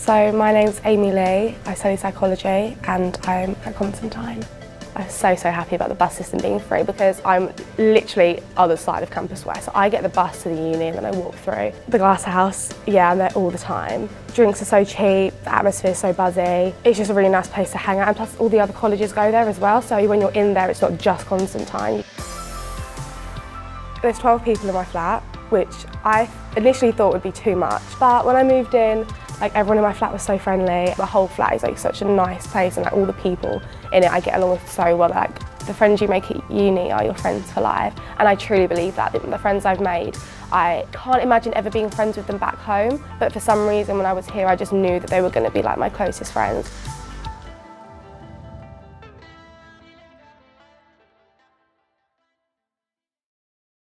So my name's Aimei Lee, I study psychology and I'm at Constantine. I'm so, so happy about the bus system being free because I'm literally other side of Campus West. So I get the bus to the uni and then I walk through. The Glass House, yeah, I'm there all the time. Drinks are so cheap, the atmosphere is so buzzy. It's just a really nice place to hang out and plus all the other colleges go there as well. So when you're in there, it's not just Constantine. There's 12 people in my flat, which I initially thought would be too much. But when I moved in, like everyone in my flat was so friendly. The whole flat is like such a nice place and like all the people in it I get along with so well. Like the friends you make at uni are your friends for life. And I truly believe that. The friends I've made, I can't imagine ever being friends with them back home. But for some reason when I was here, I just knew that they were to be like my closest friends.